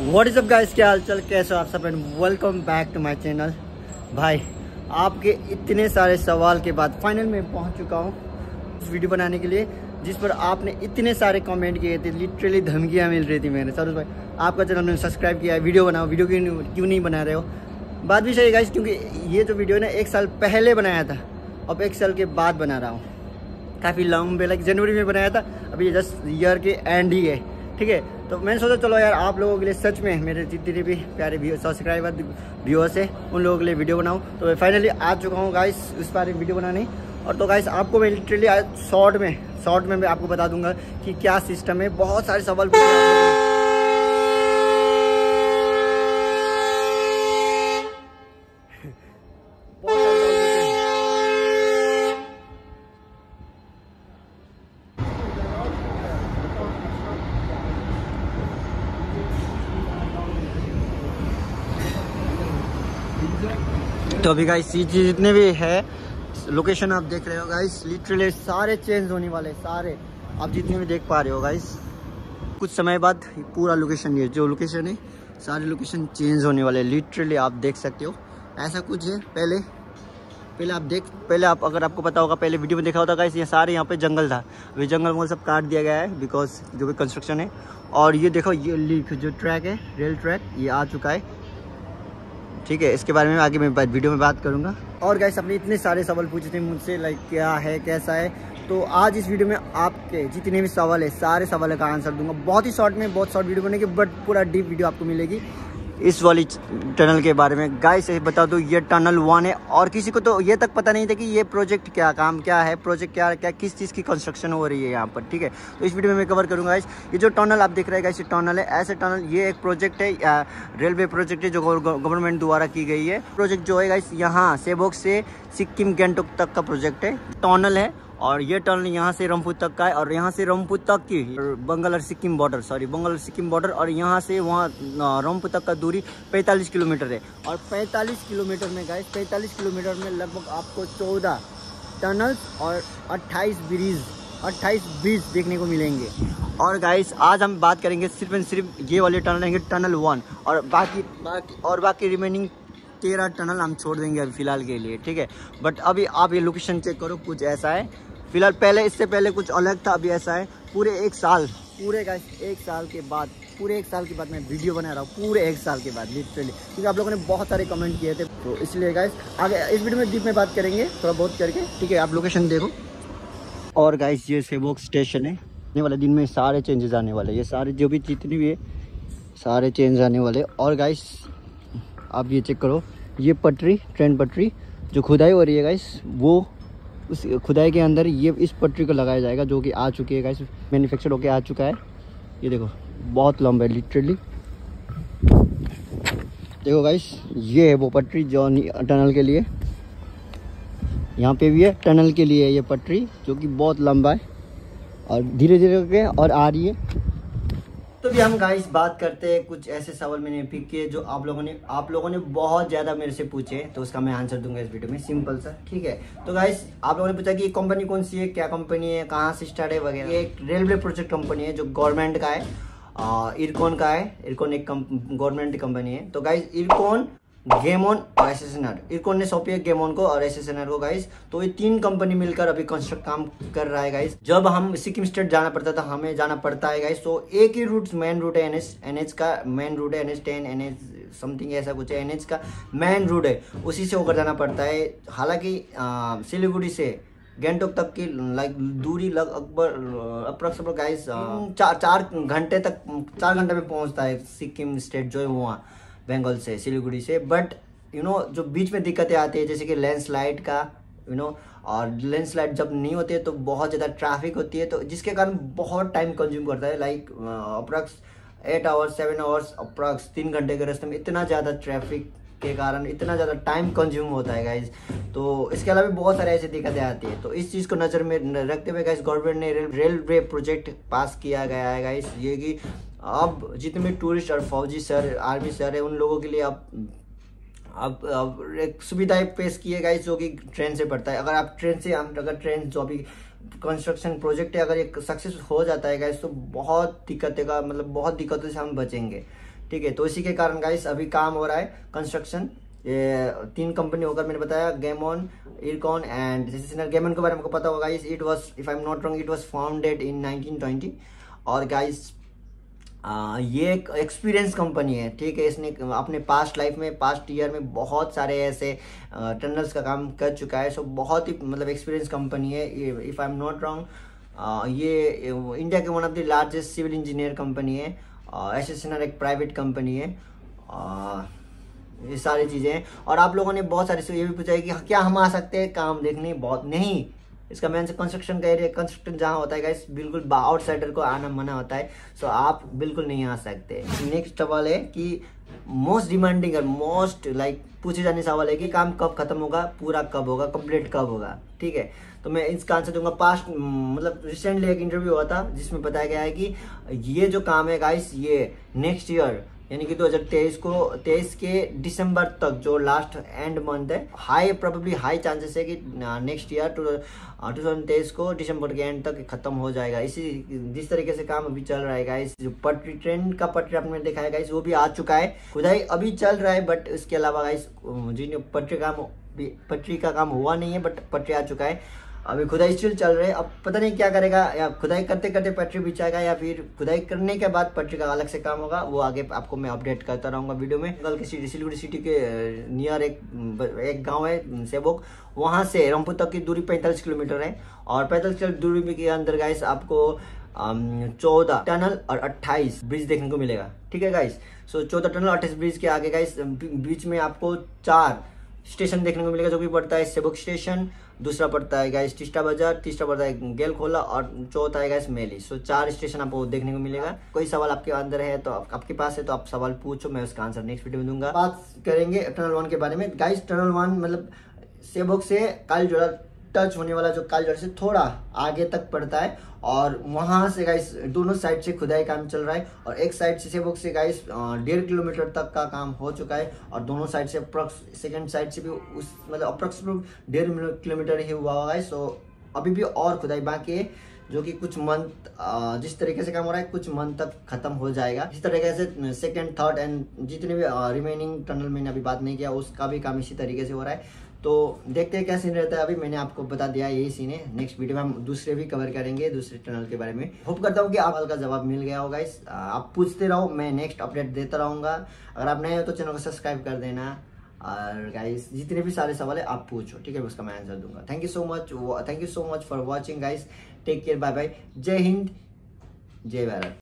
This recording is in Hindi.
व्हाट इज़ अप गाइस क्या हाल चाल? कैसे आप सब? And welcome back to my channel भाई, आपके इतने सारे सवाल के बाद फाइनल में पहुँच चुका हूँ वीडियो बनाने के लिए, जिस पर आपने इतने सारे कमेंट किए थे लिटरली धमकियाँ मिल रही थी मेरे। सरोज भाई, आपका चैनल मैंने सब्सक्राइब किया है वीडियो बनाओ वीडियो क्यों क्यों नहीं बना रहे हो? बात भी सही गाइस क्योंकि ये जो वीडियो ना, एक साल पहले बनाया था। अब एक साल के बाद बना रहा हूँ। काफ़ी लंबे लाइक जनवरी में बनाया था। अभी जस्ट ईयर के एंड ही है। ठीक है? तो मैंने सोचा, चलो यार, आप लोगों के लिए सच में मेरे जितने भी प्यारे सब्सक्राइबर व्यूअर्स है, उन लोगों के लिए वीडियो बनाऊँ। तो मैं फाइनली आ चुका हूँ गाइस उस बारे वीडियो बनाने। और तो गाइस आपको मैं लिटरली शॉर्ट में शॉर्ट में मैं आपको बता दूँगा कि क्या सिस्टम है। बहुत सारे सवाल पूछे तो अभी गाइस ये जितने भी है लोकेशन आप देख रहे हो गाइस लिटरली सारे चेंज होने वाले, सारे। आप जितने भी देख पा रहे हो गाइस कुछ समय बाद पूरा लोकेशन ये जो लोकेशन है, सारे लोकेशन चेंज होने वाले लिटरली आप देख सकते हो। ऐसा कुछ है, पहले पहले आप देख, पहले आप, अगर आपको पता होगा, पहले वीडियो में देखा होता गाइस ये सारे यहाँ पे जंगल था। अभी जंगल वंगल सब काट दिया गया है बिकॉज़ जो भी कंस्ट्रक्शन है, और ये देखो, ये जो ट्रैक है रेल ट्रैक ये आ चुका है। ठीक है, इसके बारे में आगे मैं वीडियो में बात करूँगा। और गैस अपने इतने सारे सवाल पूछे थे मुझसे लाइक क्या है, कैसा है? तो आज इस वीडियो में आपके जितने भी सवाल है, सारे सवालों का आंसर दूँगा। बहुत ही शॉर्ट में, बहुत शॉर्ट वीडियो बनेगी बट पूरा डीप वीडियो आपको मिलेगी। इस वाली टनल के बारे में। गाइस से बता दो, ये टनल वन है और किसी को तो ये तक पता नहीं था कि ये प्रोजेक्ट क्या, काम क्या है प्रोजेक्ट क्या क्या, किस चीज़ की कंस्ट्रक्शन हो रही है यहाँ पर, ठीक है? तो इस वीडियो में मैं कवर करूँगा ये जो टनल आप देख रहे हैं ये टनल है। ऐसे टनल, ये एक प्रोजेक्ट है रेलवे प्रोजेक्ट है, जो गवर्नमेंट द्वारा की गई है। प्रोजेक्ट जो है गाइस यहाँ सेबोक से सिक्किम गैंगटोक तक का प्रोजेक्ट है। टनल है और ये टनल यहाँ से रमपुर तक का है और यहाँ से रमपुर तक की बंगाल और सिक्किम बॉर्डर सॉरी बंगाल और सिक्किम बॉर्डर और यहाँ से वहाँ रमपुर तक का दूरी 45 किलोमीटर है। और 45 किलोमीटर में गए 45 किलोमीटर में लगभग आपको 14 टनल्स और 28 ब्रिज 28 ब्रिज देखने को मिलेंगे। और गाइस आज हम बात करेंगे सिर्फ़ एंड सिर्फ़ ये वाले टनल रहेंगे टनल वन और बाकी बाकी, और बाकी रिमेनिंग तेरह टनल हम छोड़ देंगे अभी फ़िलहाल के लिए, ठीक है? बट अभी आप ये लोकेशन चेक करो, कुछ ऐसा है। फ़िलहाल पहले, इससे पहले कुछ अलग था, अभी ऐसा है। पूरे एक साल, पूरे का एक साल के बाद, पूरे एक साल के बाद मैं वीडियो बना रहा हूँ, पूरे एक साल के बाद लिटरली क्योंकि आप लोगों ने बहुत सारे कमेंट किए थे तो इसलिए गाइस आगे इस वीडियो में डीप में बात करेंगे, थोड़ा बहुत करके, ठीक है? आप लोकेशन देखो। और गाइस ये सेवोक स्टेशन है। आने वाले दिन में सारे चेंजेस आने वाले ये सारे जो भी जितनी भी है, सारे चेंज आने वाले और गाइस आप ये चेक करो, ये पटरी ट्रेन पटरी, जो खुदाई हो रही है गाइस वो उस खुदाई के अंदर ये, इस पटरी को लगाया जाएगा जो कि आ चुकी है गाइस मैन्युफैक्चर होके आ चुका है। ये देखो, बहुत लंबा है लिटरली देखो गाइस ये है वो पटरी जो टनल के लिए। यहाँ पे भी है, टनल के लिए ये पटरी, जो कि बहुत लंबा है। और धीरे धीरे करके, और आ रही है। तो भी हम गाइस बात करते हैं कुछ ऐसे सवाल मैंने पिक किए जो आप लोगों ने आप लोगों ने बहुत ज़्यादा मेरे से पूछे तो उसका मैं आंसर दूँगा इस वीडियो में सिंपल सा, ठीक है? तो गाइस आप लोगों ने पूछा कि कंपनी कौन सी है, क्या कंपनी है, कहाँ से स्टार्ट है वगैरह। एक रेलवे प्रोजेक्ट कंपनी है जो गवर्नमेंट का है इरकोन का है इरकोन एक गवर्नमेंट कंपनी है। तो गाइज़ इरकॉन गेमोन और S S N R IRCON ने सौंपी है गेमोन को और एस एस एन आर को गाइस तो ये तीन कंपनी मिलकर अभी कंस्ट्रक्ट काम कर रहा है गाइस जब हम सिक्किम स्टेट जाना पड़ता था हमें जाना पड़ता है गाइस तो एक ही रूट मेन रूट है एनएच एनएच का मेन रूट है N NH ten NH something ऐसा कुछ है एनएच का मेन रूट है। उसी से होकर जाना पड़ता है। हालाँकि सिलीगुड़ी से गैंगटोक तक की लाइक दूरी लग अकबर अप्रोक्स गाइस चार चार घंटे तक चार घंटे में पहुँचता है सिक्किम स्टेट जो है वहाँ। बंगाल से, सिलीगुड़ी से बट यू नो जो बीच में दिक्कतें आती है, जैसे कि लैंडस्लाइड का यू नो और लैंडस्लाइड जब नहीं होती है तो बहुत ज़्यादा ट्रैफ़िक होती है तो जिसके कारण बहुत टाइम कंज्यूम करता है like approx eight hours seven hours approx तीन घंटे के रास्ते में इतना ज़्यादा ट्रैफ़िक के कारण, इतना ज़्यादा टाइम कंज्यूम होता है गाइज़ तो इसके अलावा भी बहुत सारे ऐसी दिक्कतें आती है तो इस चीज़ को नज़र में रखते हुए गाइज़ गवर्नमेंट ने रेलवे प्रोजेक्ट पास किया गया है गाइज़ ये कि अब जितने भी टूरिस्ट और फौजी सर आर्मी सर है, उन लोगों के लिए अब अब अब एक सुविधाएँ पेश किए गए जो कि ट्रेन से पड़ता है। अगर आप ट्रेन से अगर ट्रेन जो अभी कंस्ट्रक्शन प्रोजेक्ट है, अगर एक सक्सेस हो जाता है गैस तो बहुत दिक्कतें का मतलब बहुत दिक्कतों से हम बचेंगे। ठीक है तो इसी के कारण गाइस अभी काम हो रहा है कंस्ट्रक्शन तीन कंपनी होकर मैंने बताया गेमोन इरकॉन एंड गेमोन के बारे में पता होगा guys it was if I am not wrong it was founded in 1920 और गाइस आ, ये एक एक्सपीरियंस कंपनी है ठीक है? इसने अपने पास्ट लाइफ में पास्ट ईयर में बहुत सारे ऐसे टनल्स का काम कर चुका है। सो बहुत ही मतलब एक्सपीरियंस कंपनी है if I am not wrong ये इंडिया के one of the largest civil engineer company है एस एस एन आर एक प्राइवेट कंपनी है ये सारी चीज़ें हैं। और आप लोगों ने बहुत सारी ये भी पूछा है कि क्या हम आ सकते हैं? काम देखने बहुत नहीं। इसका मेन कंस्ट्रक्शन का एरिया कंस्ट्रक्शन जहाँ होता है गाइस बिल्कुल आउटसाइडर को आना मना होता है। सो आप बिल्कुल नहीं आ सकते। नेक्स्ट सवाल है कि मोस्ट डिमांडिंग और मोस्ट लाइक पूछे जाने सवाल है कि काम कब खत्म होगा, पूरा कब होगा कंप्लीट कब होगा? ठीक है? तो मैं इसका आंसर दूँगा पास्ट मतलब रिसेंटली एक इंटरव्यू हुआ था, जिसमें बताया गया है कि ये जो काम है गाइस ये नेक्स्ट ईयर यानी कि 2023 को 23 के दिसंबर तक, जो लास्ट एंड मंथ है हाई प्रोबेबली हाई चांसेस है कि नेक्स्ट ईयर टू तेईस को दिसंबर के एंड तक खत्म हो जाएगा। इसी, जिस तरीके से काम अभी चल रहा है जो पटरी ट्रेन का पटरी आपने देखा है वो भी आ चुका है। खुदाई अभी चल रहा है बट इसके अलावा गाइस जिन पटरी काम, पटरी का काम हुआ नहीं है बट पटरी आ चुका है। अभी खुदाई स्टिल चल रहे अब पता नहीं क्या करेगा, या खुदाई करते करते पटरी बिछाएगा, या फिर खुदाई करने के बाद पटरी का अलग से काम होगा, वो आगे आपको मैं अपडेट करता रहूँगा वीडियो में। कल की सिटी सिटी के नियर एक एक गाँव है सेबोक। वहाँ से रामपुर तक की दूरी पैंतालीस किलोमीटर है और पैंतालीस किलोमीटर दूरी के अंदर गाइस आपको चौदह टनल और अट्ठाईस ब्रिज देखने को मिलेगा। ठीक है गाइस सो चौदह टनल अट्ठाईस ब्रिज के आगे गाइस बीच में आपको चार स्टेशन देखने को मिलेगा, जो कि पड़ता है सेबुक स्टेशन। दूसरा पड़ता है गाइस टिस्टा बाज़ार, तीसरा पड़ता है गेल खोला और चौथा है गाइस मेली। सो चार स्टेशन आपको देखने को मिलेगा। कोई सवाल आपके अंदर है तो आपके पास है तो आप सवाल पूछो, मैं उसका आंसर नेक्स्ट वीडियो में दूँगा। बात करेंगे टनल वन के बारे में। गाइस टनल वन मतलब सेबुक से काल जोड़ा टच होने वाला जो काल जड़ से थोड़ा आगे तक पड़ता है और वहाँ से गाइस दोनों साइड से खुदाई काम चल रहा है और एक साइड से सेवक से गाइस डेढ़ किलोमीटर तक का काम हो चुका है और दोनों साइड से अप्रोक्स सेकंड साइड से भी उस मतलब अप्रोक्सीमेट डेढ़ किलोमीटर ही हुआ होगा सो अभी भी और खुदाई बाकी है, जो कि कुछ मंथ जिस तरीके से काम हो रहा है, कुछ मंथ तक खत्म हो जाएगा। इस तरीके से सेकंड थर्ड एंड जितने भी रिमेनिंग टनल मैंने अभी बात नहीं किया, उसका भी काम इसी तरीके से हो रहा है। तो देखते हैं क्या सीन रहता है। अभी मैंने आपको बता दिया यही सीन है। नेक्स्ट वीडियो में हम दूसरे भी कवर करेंगे, दूसरे चैनल के बारे में। होप करता हूँ कि आप का जवाब मिल गया होगा इस आप पूछते रहो, मैं नेक्स्ट अपडेट देता रहूँगा। अगर आप नए हो तो चैनल को सब्सक्राइब कर देना। और गाइस जितने भी सारे सवाल है, आप पूछो, ठीक है? उसका मैं आंसर दूँगा। Thank you so much thank you so much for watching guys take care bye bye जय हिंद, जय भारत।